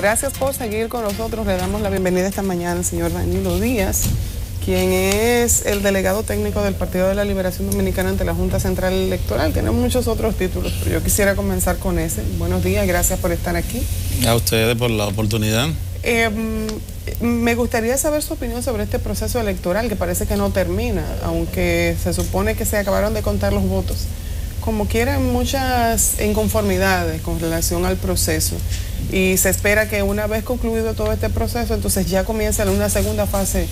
Gracias por seguir con nosotros. Le damos la bienvenida esta mañana al señor Danilo Díaz, quien es el delegado técnico del Partido de la Liberación Dominicana ante la Junta Central Electoral. Tenemos muchos otros títulos, pero yo quisiera comenzar con ese. Buenos días, gracias por estar aquí. A ustedes por la oportunidad. Eh, me gustaría saber su opinión sobre este proceso electoral que parece que no termina, aunque se supone que se acabaron de contar los votos. Como quieran, muchas inconformidades con relación al proceso y se espera que una vez concluido todo este proceso, entonces ya comienza una segunda fase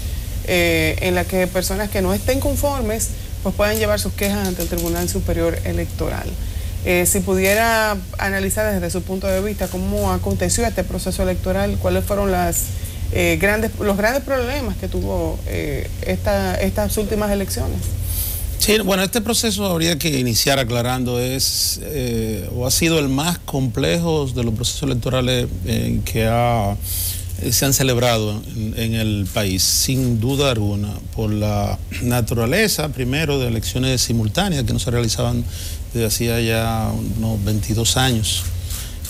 eh, en la que personas que no estén conformes pues puedan llevar sus quejas ante el Tribunal Superior Electoral. Eh, si pudiera analizar desde su punto de vista cómo aconteció este proceso electoral, cuáles fueron las, eh, grandes, los grandes problemas que tuvo estas últimas elecciones. Bueno, este proceso habría que iniciar aclarando es eh, o ha sido el más complejo de los procesos electorales eh, que eh, se han celebrado en, el país, sin duda alguna, por la naturaleza, primero, de elecciones simultáneas que no se realizaban desde hacía ya unos 22 años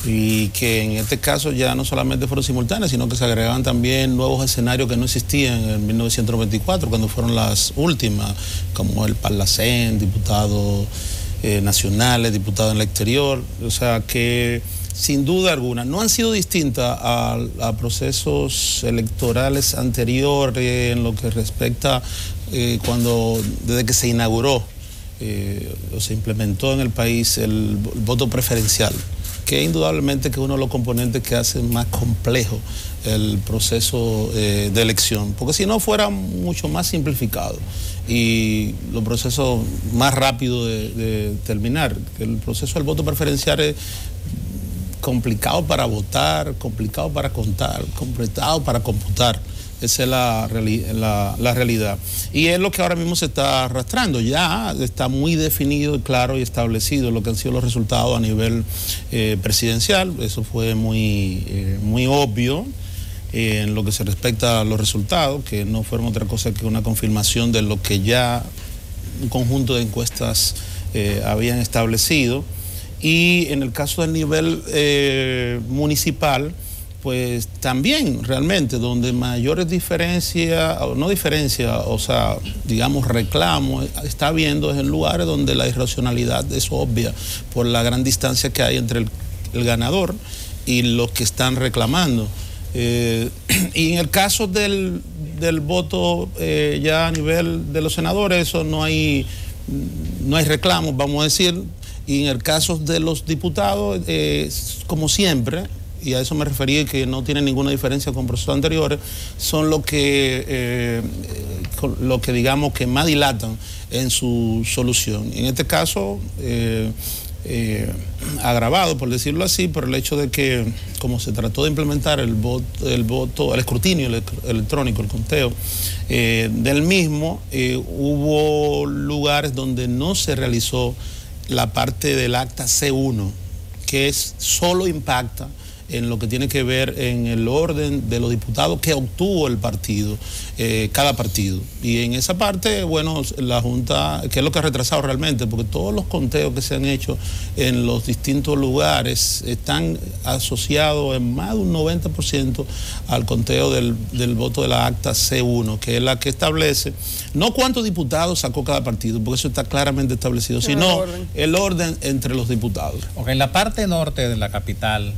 y que en este caso ya no solamente fueron simultáneas, sino que se agregaban también nuevos escenarios que no existían en 1994, cuando fueron las últimas, como el Parlacén, diputados eh, nacionales, diputados en el exterior, o sea que sin duda alguna no han sido distintas a, procesos electorales anteriores en lo que respecta eh, cuando desde que se inauguró eh, o se implementó en el país el voto preferencial que indudablemente que uno de los componentes que hace más complejo el proceso eh, de elección, porque si no fuera mucho más simplificado y los procesos más rápidos de, terminar, el proceso del voto preferencial es complicado para votar, complicado para contar, complicado para computar. Esa es la, la, realidad. Y es lo que ahora mismo se está arrastrando. Ya está muy definido claro y establecido lo que han sido los resultados a nivel eh, presidencial. Eso fue muy, eh, muy obvio eh, en lo que se respecta a los resultados, que no fueron otra cosa que una confirmación de lo que ya un conjunto de encuestas habían establecido. Y en el caso del nivel municipal, pues también realmente donde mayores diferencias, o no diferencias, o sea, digamos reclamos, está habiendo es en lugares donde la irracionalidad es obvia por la gran distancia que hay entre el, ganador y los que están reclamando. Eh, y en el caso del, voto eh, ya a nivel de los senadores, eso no hay, no hay reclamos, vamos a decir. Y en el caso de los diputados, eh, como siempre, y a eso me refería que no tiene ninguna diferencia con procesos anteriores, son los que, eh, lo que digamos que más dilatan en su solución. En este caso, eh, eh, agravado, por decirlo así, por el hecho de que, como se trató de implementar el voto, el, voto, el escrutinio electrónico, el conteo del mismo, hubo lugares donde no se realizó la parte del acta C1, que es, solo impacta en lo que tiene que ver en el orden de los diputados que obtuvo el partido, eh, cada partido. Y en esa parte, bueno, la Junta, que es lo que ha retrasado realmente, porque todos los conteos que se han hecho en los distintos lugares están asociados en más de un 90% al conteo del, voto de la acta C1, que es la que establece no cuántos diputados sacó cada partido, porque eso está claramente establecido, sino el orden entre los diputados. Ok, en la parte norte de la capital,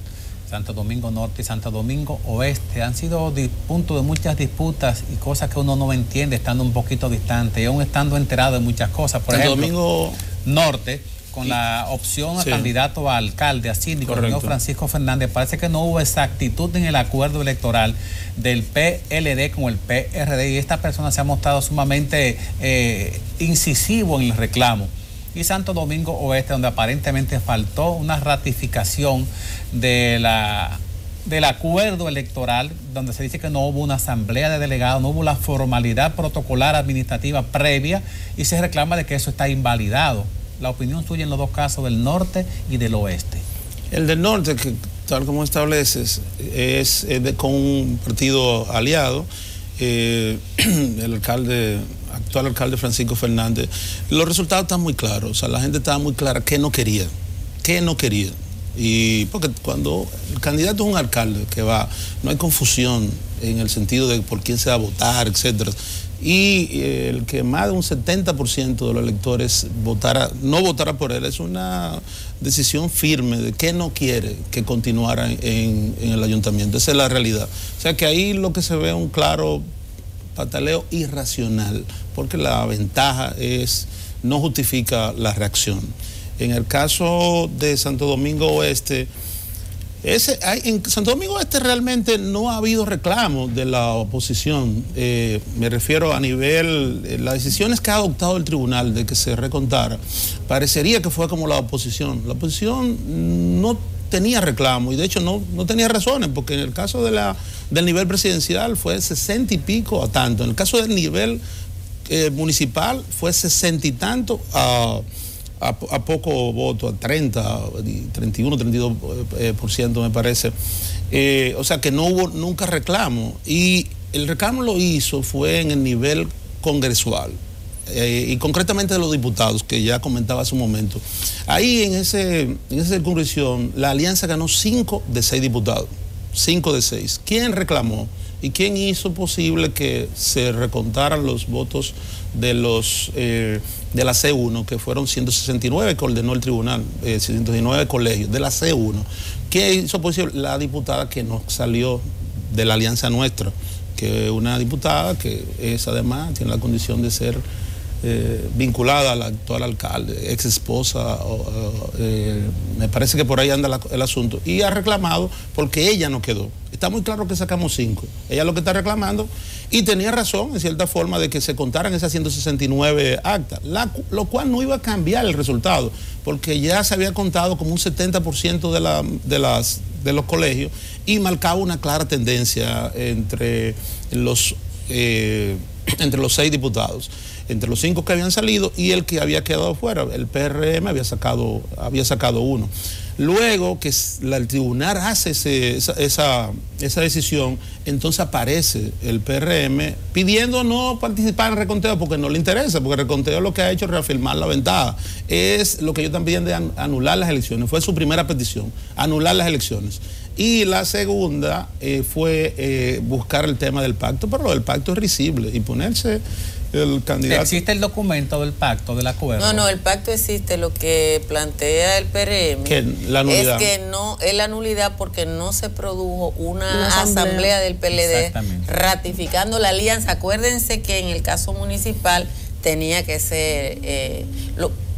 Santo Domingo Norte y Santo Domingo Oeste. Han sido puntos de muchas disputas y cosas que uno no entiende estando un poquito distante y aún estando enterado de muchas cosas. Por Santo Domingo Norte, con la opción a candidato a alcalde, a síndico, el señor Francisco Fernández, parece que no hubo exactitud en el acuerdo electoral del PLD con el PRD y esta persona se ha mostrado sumamente eh, incisivo en el reclamo y Santo Domingo Oeste, donde aparentemente faltó una ratificación de la, del acuerdo electoral, donde se dice que no hubo una asamblea de delegados, no hubo la formalidad protocolar administrativa previa y se reclama de que eso está invalidado. La opinión suya en los dos casos del norte y del oeste. El del norte, que tal como estableces, es, con un partido aliado. Eh, el alcalde actual alcalde Francisco Fernández, los resultados están muy claros. O sea, la gente estaba muy clara qué no quería, qué no quería. Y porque cuando el candidato es un alcalde que va, no hay confusión en el sentido de por quién se va a votar, etcétera. Y eh, el que más de un 70% de los electores votara, no votara por él es una decisión firme de que no quiere que continuara en, en el ayuntamiento. Esa es la realidad. O sea que ahí lo que se ve es un claro pataleo irracional, porque la ventaja es no justifica la reacción. En el caso de Santo Domingo Oeste, en Santo Domingo Este realmente no ha habido reclamo de la oposición. Eh, me refiero a nivel, eh, las decisiones que ha adoptado el tribunal de que se recontara, parecería que fue como la oposición. La oposición no tenía reclamo y de hecho no, no tenía razones, porque en el caso de la, del nivel presidencial fue 60 y pico a tanto. En el caso del nivel eh, municipal fue 60 y tanto a a, poco voto, a 30, 31, 32 por ciento me parece. Eh, o sea que no hubo nunca reclamo. Y el reclamo lo hizo fue en el nivel congresual. Eh, y concretamente de los diputados, que ya comentaba hace un momento. Ahí en, ese, en esa circunscripción, la alianza ganó 5 de 6 diputados. 5 de 6. ¿Quién reclamó? ¿Y quién hizo posible que se recontaran los votos de los eh, de la C1, que fueron 169 que ordenó el tribunal, 169 eh, colegios, de la C1? ¿Quién hizo posible? La diputada que nos salió de la alianza nuestra, que una diputada que es además, tiene la condición de ser eh, vinculada al actual alcalde, ex esposa, eh, me parece que por ahí anda el asunto, y ha reclamado porque ella no quedó. Está muy claro que sacamos cinco. Ella lo que está reclamando, y tenía razón en cierta forma de que se contaran esas 169 actas, lo cual no iba a cambiar el resultado, porque ya se había contado como un 70% de, la, de, las, de los colegios y marcaba una clara tendencia entre los, eh, entre los seis diputados entre los cinco que habían salido y el que había quedado fuera. El PRM había sacado, había sacado uno. Luego que el tribunal hace esa, decisión, entonces aparece el PRM pidiendo no participar en el reconteo porque no le interesa, porque el reconteo lo que ha hecho es reafirmar la ventaja. Es lo que ellos también de anular las elecciones. Fue su primera petición, anular las elecciones. Y la segunda eh, fue eh, buscar el tema del pacto, pero lo del pacto es risible y ponerse el candidato. ¿Existe el documento del pacto, del acuerdo? No, no, el pacto existe. Lo que plantea el PRM es que no, es la nulidad porque no se produjo una, asamblea. del PLD ratificando la alianza. Acuérdense que en el caso municipal tenía que ser eh,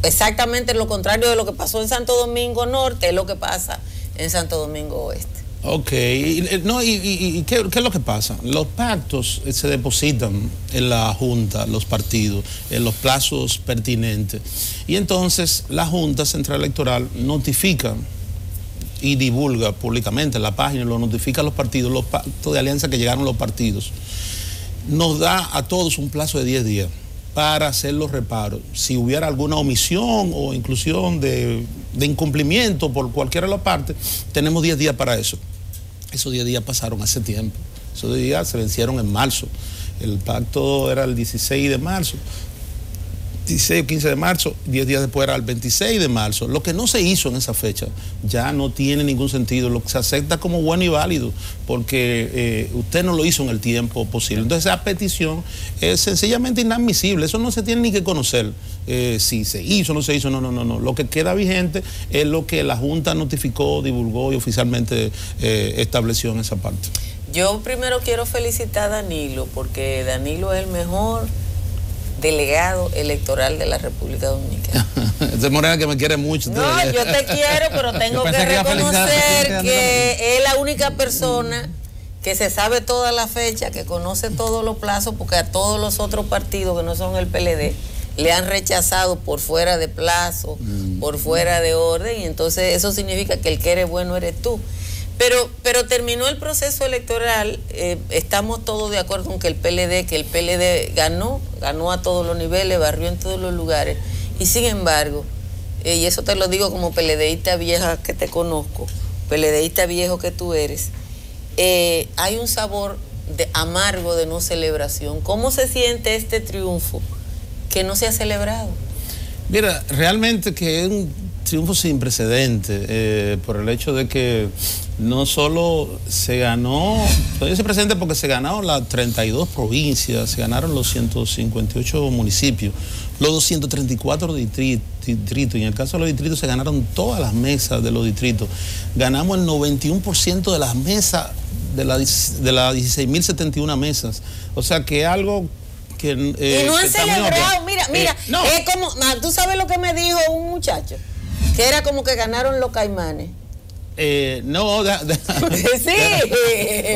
exactamente lo contrario de lo que pasó en Santo Domingo Norte, es lo que pasa en Santo Domingo Oeste. Ok, y, no, y, ¿qué, es lo que pasa? Los pactos eh, se depositan en la Junta, los partidos, en los plazos pertinentes. Y entonces la Junta Central Electoral notifica y divulga públicamente en la página, lo notifica a los partidos, los pactos de alianza que llegaron los partidos. Nos da a todos un plazo de 10 días para hacer los reparos. Si hubiera alguna omisión o inclusión de incumplimiento por cualquiera de las partes, tenemos 10 días para eso. Esos 10 días pasaron hace tiempo. Esos días se vencieron en marzo. El pacto era el 16 de marzo. 16 o 15 de marzo, 10 días después era el 26 de marzo. Lo que no se hizo en esa fecha ya no tiene ningún sentido. Lo que se acepta como bueno y válido, porque eh, usted no lo hizo en el tiempo posible. Entonces esa petición es sencillamente inadmisible. Eso no se tiene ni que conocer eh, si se hizo o no se hizo. No, no, no, no. Lo que queda vigente es lo que la Junta notificó, divulgó y oficialmente eh, estableció en esa parte. Yo primero quiero felicitar a Danilo, porque Danilo es el mejor delegado electoral de la República Dominicana. de Morena que me quiere mucho. No, yo te quiero, pero tengo que reconocer que es la única persona que se sabe toda la fecha, que conoce todos los plazos, porque a todos los otros partidos que no son el PLD le han rechazado por fuera de plazo, mm. por fuera de orden, y entonces eso significa que el que eres bueno eres tú. Pero, pero terminó el proceso electoral, eh, estamos todos de acuerdo con que el PLD, que el PLD ganó, ganó a todos los niveles, barrió en todos los lugares, y sin embargo, eh, y eso te lo digo como PLDista vieja que te conozco, PLDista viejo que tú eres, eh, hay un sabor de amargo de no celebración. ¿Cómo se siente este triunfo que no se ha celebrado? Mira, realmente que es un triunfo sin precedente por el hecho de que no solo se ganó, todavía se presente porque se ganaron las 32 provincias, se ganaron los 158 municipios, los 234 distritos, y en el caso de los distritos se ganaron todas las mesas de los distritos. Ganamos el 91% de las mesas, de, de las 16.071 mesas. O sea que algo que... Eh, y no han celebrado, mira, mira, eh, es como, ah, tú sabes lo que me dijo un muchacho, que era como que ganaron los caimanes. Eh, no, sí.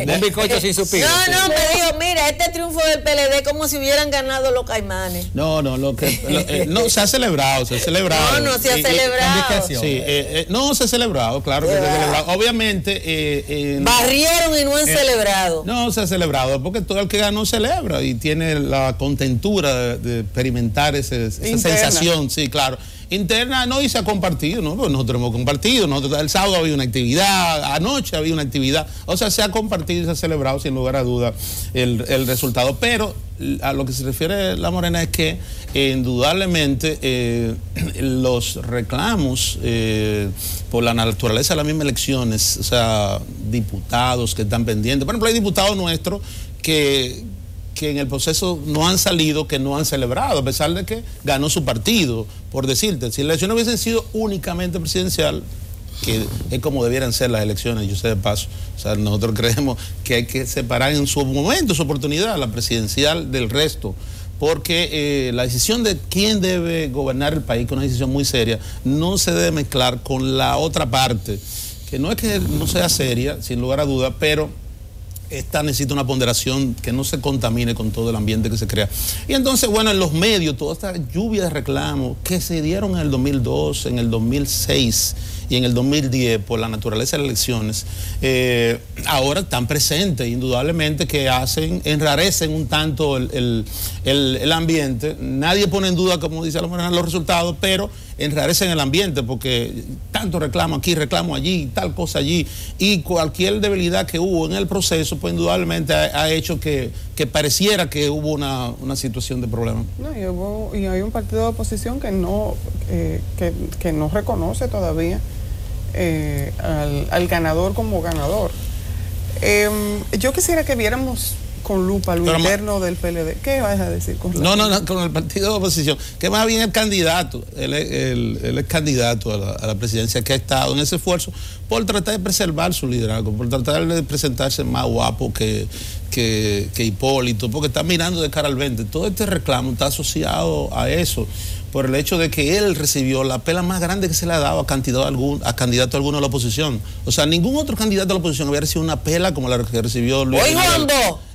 un bizcocho sin su No, no, me dijo, mira, este triunfo del PLD como si hubieran ganado los caimanes. No, no, lo que eh, no se ha celebrado, se ha celebrado. No, no se ha celebrado. Sí, eh, eh, no se ha celebrado, claro que se ha celebrado. Obviamente. Barrieron y no han celebrado. No se ha celebrado porque todo el que ganó celebra y tiene la contentura de, experimentar esa sensación, sí, claro interna no y se ha compartido, ¿no? Pues nosotros hemos compartido, el sábado había una actividad, anoche había una actividad, o sea, se ha compartido y se ha celebrado sin lugar a duda el, resultado. Pero a lo que se refiere la Morena es que eh, indudablemente eh, los reclamos eh, por la naturaleza de las mismas elecciones, o sea, diputados que están pendientes, por ejemplo, hay diputados nuestros que que en el proceso no han salido, que no han celebrado, a pesar de que ganó su partido, por decirte. Si las elecciones hubiesen sido únicamente presidencial, que es como debieran ser las elecciones, yo sé de paso. O sea, nosotros creemos que hay que separar en su momento, su oportunidad, la presidencial del resto. Porque eh, la decisión de quién debe gobernar el país, que es una decisión muy seria, no se debe mezclar con la otra parte, que no es que no sea seria, sin lugar a duda, pero esta necesita una ponderación que no se contamine con todo el ambiente que se crea. Y entonces, bueno, en los medios, toda esta lluvia de reclamos que se dieron en el 2002, en el 2006 y en el 2010 por la naturaleza de las elecciones, eh, ahora están presentes, indudablemente que hacen, enrarecen un tanto el, ambiente. Nadie pone en duda, como dice la los resultados, pero enrarecen el ambiente porque tanto reclamo aquí, reclamo allí, tal cosa allí, y cualquier debilidad que hubo en el proceso, pues indudablemente ha, hecho que, pareciera que hubo una, situación de problema. No, y, hay un partido de oposición que no, eh, que no reconoce todavía eh, al, ganador como ganador. Em, yo quisiera que viéramos con lupa lo interno del PLD. ¿Qué vas a decir con No, no, no, con el partido de oposición. Que más bien el candidato, él, es candidato a la, presidencia que ha estado en ese esfuerzo por tratar de preservar su liderazgo, por tratar de presentarse más guapo que, que, que Hipólito, porque está mirando de cara al 20. Todo este reclamo está asociado a eso por el hecho de que él recibió la pela más grande que se le ha dado a candidato, algún, a candidato alguno de la oposición. O sea, ningún otro candidato de la oposición había recibido una pela como la que recibió Luis. ¡Oye,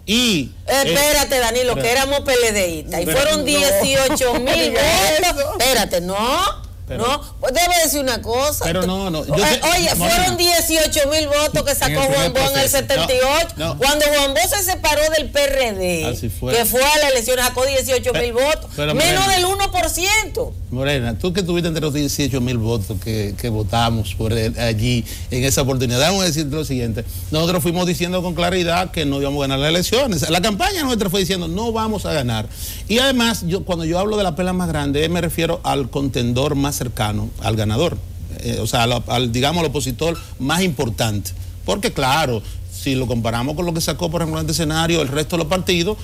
Y. Espérate, Danilo, que éramos PLDistas y fueron 18 mil votos. Espérate, ¿no? No, pues debe decir una cosa. Pero no, no. oye, fueron 18 mil votos que sacó Juan Bo en el 78. Cuando Juan Bo se separó del PRD, que fue a la elección, sacó 18 mil votos. menos del 1%. Morena, tú que tuviste entre los 18 mil votos que, votamos por allí en esa oportunidad, vamos a decirte lo siguiente. Nosotros fuimos diciendo con claridad que no íbamos a ganar las elecciones. La campaña nuestra fue diciendo no vamos a ganar. Y además, yo cuando yo hablo de la pela más grande, me refiero al contendor más cercano al ganador, eh, o sea, al, digamos, al opositor más importante. Porque claro, si lo comparamos con lo que sacó, por ejemplo, en este escenario, el resto de los partidos,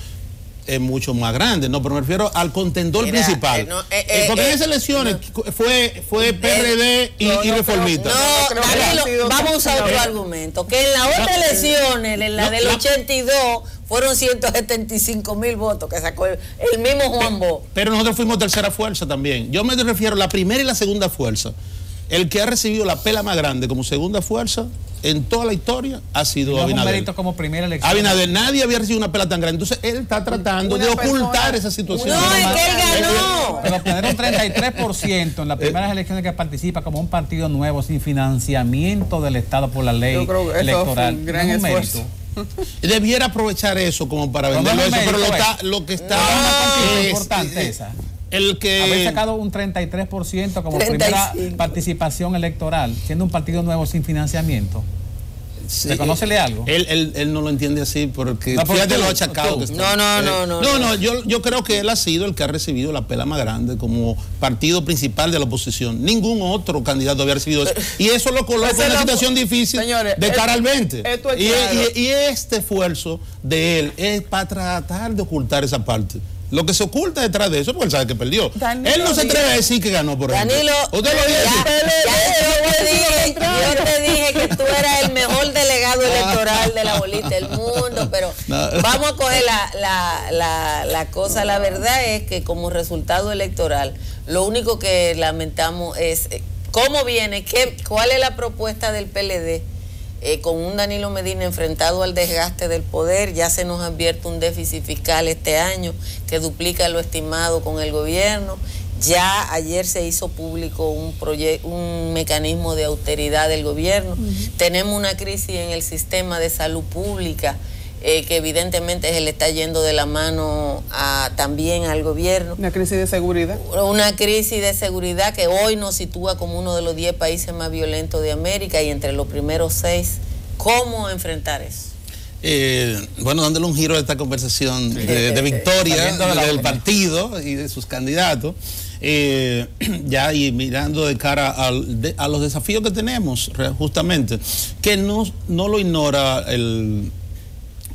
es mucho más grande, no, pero me refiero al contendor principal. Eh, eh, porque en esas elecciones fue, fue PRD y, reformista. No, vamos a usar otro argumento, que en las otras elecciones, en la del 82, fueron 175 mil votos que sacó el, mismo Juan Bo. Pero nosotros fuimos tercera fuerza también. Yo me refiero a la primera y la segunda fuerza. El que ha recibido la pela más grande como segunda fuerza en toda la historia ha sido Abinader. como primera elección. Abinader, nadie había recibido una pela tan grande. Entonces él está tratando de ocultar esa situación. No, es que él ganó. Pero obtener un 33% en las primeras elecciones que participa como un partido nuevo sin financiamiento del Estado por la ley Yo creo que electoral. un gran esfuerzo. Debiera aprovechar eso como para venderlo eso, pero lo, que está es, importante esa. El que haber sacado un 33% como primera participación electoral, siendo un partido nuevo sin financiamiento. Reconócele algo. Él, él, no lo entiende así porque no, fíjate lo achacado que No, no, no, no. No, no, yo, yo creo que él ha sido el que ha recibido la pela más grande como partido principal de la oposición. Ningún otro candidato había recibido eso. Y eso lo coloca en una situación difícil de cara al 20. y, y este esfuerzo de él es para tratar de ocultar esa parte. Lo que se oculta detrás de eso, porque él sabe que perdió. él no se atreve a decir que ganó por Danilo, Usted lo dice. yo, te dije, yo te dije que tú eras el mejor delegado electoral de la bolita del mundo, pero vamos a coger la, la, la, la cosa. La verdad es que como resultado electoral, lo único que lamentamos es eh, cómo viene, qué, cuál es la propuesta del PLD eh, con un Danilo Medina enfrentado al desgaste del poder, ya se nos ha abierto un déficit fiscal este año que duplica lo estimado con el gobierno. Ya ayer se hizo público un, un mecanismo de austeridad del gobierno. Tenemos una crisis en el sistema de salud pública eh, que evidentemente se le está yendo de la mano a, también al gobierno. Una crisis de seguridad. Una crisis de seguridad que hoy nos sitúa como uno de los 10 países más violentos de América y entre los primeros seis. ¿Cómo enfrentar eso? Eh, bueno, dándole un giro a esta conversación de, victoria del partido y de sus candidatos. Eh, ya y mirando de cara a los desafíos que tenemos, justamente, que no, no lo ignora el,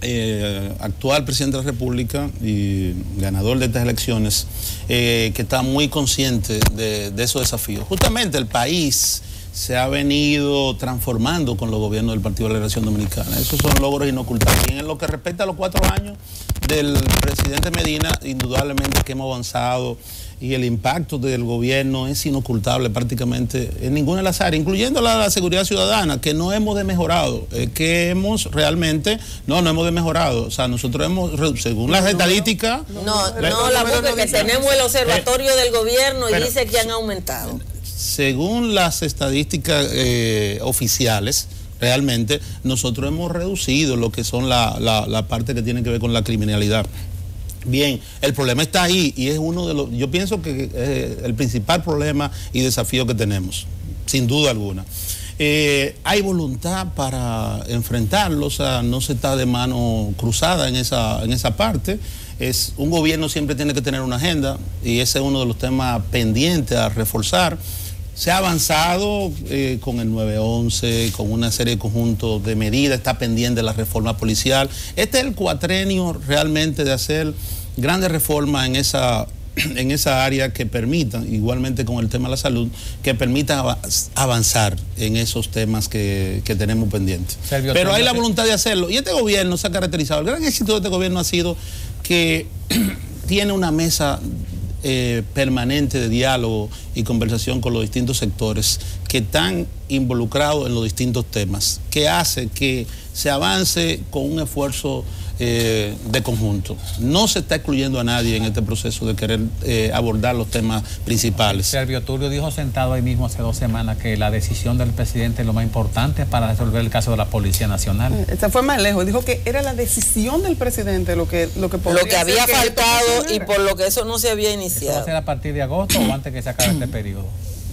eh, actual presidente de la República y ganador de estas elecciones, eh, que está muy consciente de, esos desafíos. Justamente el país se ha venido transformando con los gobiernos del Partido de la Liberación Dominicana. Esos son logros inocultables. Y en lo que respecta a los cuatro años del presidente Medina, indudablemente que hemos avanzado y el impacto del gobierno es inocultable prácticamente en ninguna de las áreas, incluyendo la, la seguridad ciudadana, que no hemos mejorado, que hemos realmente, no, no hemos mejorado. O sea, nosotros hemos, según las estadísticas... No, no, la boca que tenemos el observatorio del gobierno y dice que han aumentado. Según las estadísticas eh, oficiales, realmente nosotros hemos reducido lo que son la, la parte que tiene que ver con la criminalidad. Bien, el problema está ahí y es uno de los, yo pienso que es el principal problema y desafío que tenemos, sin duda alguna. Eh, hay voluntad para enfrentarlo, o sea, no se está de mano cruzada en esa, en esa parte. Es, un gobierno siempre tiene que tener una agenda y ese es uno de los temas pendientes a reforzar. Se ha avanzado eh, con el 911, con una serie de conjuntos de medidas, está pendiente la reforma policial. Este es el cuatrenio realmente de hacer grandes reformas en esa, en esa área que permitan, igualmente con el tema de la salud, que permitan avanzar en esos temas que, tenemos pendientes. Pero hay la voluntad de hacerlo. Y este gobierno se ha caracterizado, el gran éxito de este gobierno ha sido que tiene una mesa eh, permanente de diálogo y conversación con los distintos sectores que están involucrados en los distintos temas, que hace que se avance con un esfuerzo eh, de conjunto. No se está excluyendo a nadie en este proceso de querer eh, abordar los temas principales. Servio Turio dijo sentado ahí mismo hace dos semanas que la decisión del presidente es lo más importante para resolver el caso de la Policía Nacional. Eh, se fue más lejos, dijo que era la decisión del presidente lo que lo que, lo que había faltado y por lo que eso no se había iniciado. ¿Va a ser a partir de agosto o antes que se acabe este periodo?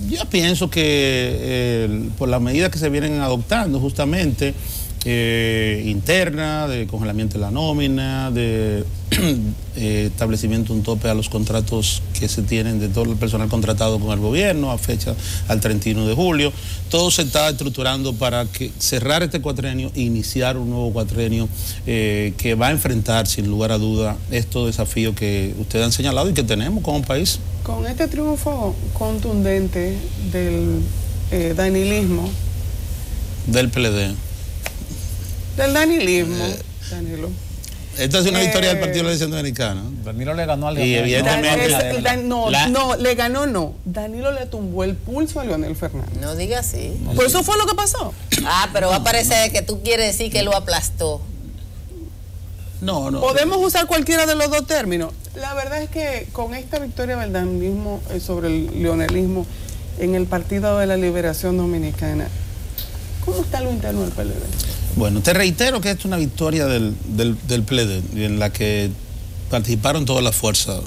Yo pienso que por las medidas que se vienen adoptando justamente eh, interna, de congelamiento de la nómina, de eh, establecimiento de un tope a los contratos que se tienen de todo el personal contratado con el gobierno a fecha al 31 de julio. Todo se está estructurando para que cerrar este cuatrenio e iniciar un nuevo cuatrenio eh, que va a enfrentar sin lugar a duda estos desafíos que ustedes han señalado y que tenemos como país. Con este triunfo contundente del danilismo. Del PLD del danilismo. Eh, Danilo. Esta es una victoria del Partido de la Elección Dominicana. Danilo le ganó a Leonel. Y evidentemente. no, no, le ganó no. Danilo le tumbó el pulso a Leonel Fernández. No diga así. Pues eso fue lo que pasó. Ah, pero va a parecer que tú quieres decir que lo aplastó. No, no. Podemos usar cualquiera de los dos términos. La verdad es que con esta victoria del danilismo eh, sobre el leonelismo en el Partido de la Liberación Dominicana, ¿cómo está lo interno del PLD? Bueno, te reitero que es una victoria del, del, en la que participaron todas las fuerzas,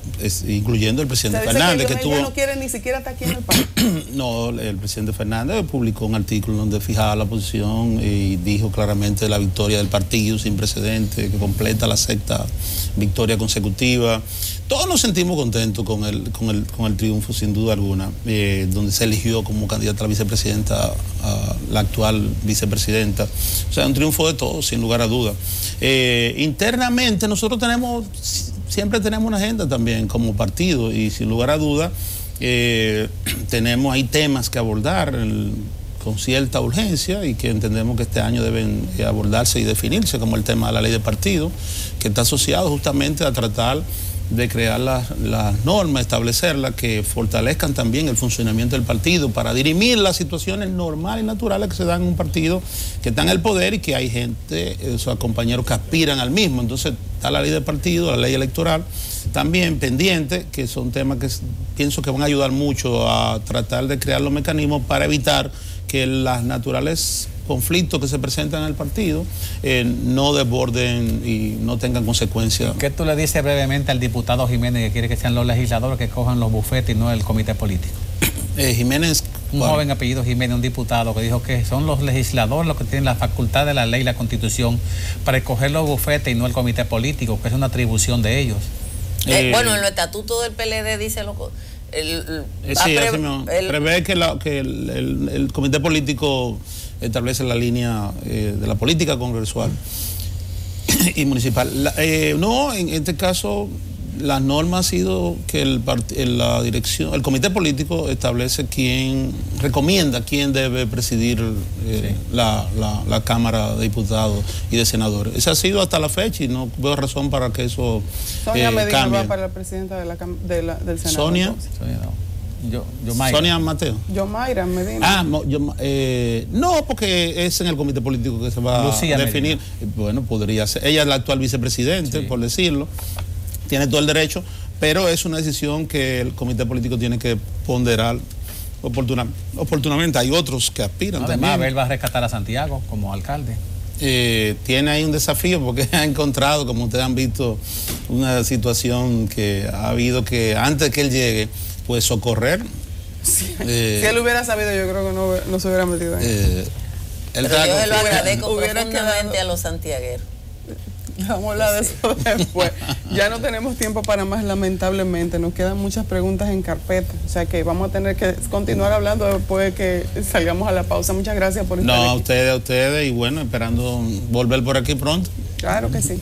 incluyendo el presidente Fernández, que, tuvo... no quiere ni siquiera estar aquí en el país. no, el presidente Fernández publicó un artículo donde fijaba la posición y dijo claramente la victoria del partido sin precedente, que completa la sexta victoria consecutiva. Todos nos sentimos contentos con el, con el, con el triunfo, sin duda alguna, eh, donde se eligió como candidata a la vicepresidenta, a la actual vicepresidenta. O sea, un triunfo de todos, sin lugar a duda. Eh, internamente nosotros tenemos siempre tenemos una agenda también como partido y sin lugar a duda eh, tenemos ahí temas que abordar con cierta urgencia y que entendemos que este año deben abordarse y definirse como el tema de la ley de partido, que está asociado justamente a tratar de crear las, normas, establecerlas que fortalezcan también el funcionamiento del partido para dirimir las situaciones normales y naturales que se dan en un partido que está en el poder y que hay gente, esos compañeros que aspiran al mismo. Entonces está la ley de partido, la ley electoral, también pendiente, que son temas que pienso que van a ayudar mucho a tratar de crear los mecanismos para evitar que las naturales conflictos que se presentan en el partido eh, no desborden y no tengan consecuencias. ¿Qué tú le dices brevemente al diputado Jiménez que quiere que sean los legisladores que cojan los bufetes y no el comité político? Eh, Jiménez... Un joven apellido Jiménez, un diputado que dijo que son los legisladores los que tienen la facultad de la ley y la constitución para escoger los bufetes y no el comité político, que es una atribución de ellos. Eh, bueno, en los estatutos del PLD dice lo el, sí, prevé que, que el, comité político establece la línea eh, de la política congresual y municipal. Eh, no, en este caso la norma ha sido que el, la dirección, el comité político establece quién, recomienda quién debe presidir eh, la, Cámara de Diputados y de Senadores. Esa ha sido hasta la fecha y no veo razón para que eso Sonia Medina va para la presidenta de la, del Senado. Sonia. Sonia yo, Sonia Mateo. Yo Mayra Medina. Ah, eh, no, porque es en el comité político que se va a definir. Bueno, podría ser. Ella es la actual vicepresidente, por decirlo. Tiene todo el derecho, pero es una decisión que el comité político tiene que ponderar oportunamente. Hay otros que aspiran Además, también. él va a rescatar a Santiago como alcalde. Eh, tiene ahí un desafío porque ha encontrado, como ustedes han visto, una situación que ha habido que antes de que él llegue, pues socorrer. Eh, si él hubiera sabido, yo creo que no, se hubiera metido ahí. Eh, Pero yo se lo agradezco profundamente a los santiagueros. Vamos a hablar de eso después. Ya no tenemos tiempo para más, lamentablemente. Nos quedan muchas preguntas en carpeta. O sea que vamos a tener que continuar hablando después de que salgamos a la pausa. Muchas gracias por estar No, a ustedes, a ustedes. Y bueno, esperando volver por aquí pronto. Claro que sí.